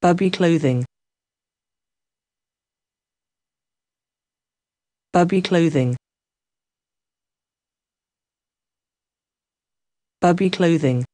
Bubby clothing. Bubby clothing. Bubby clothing.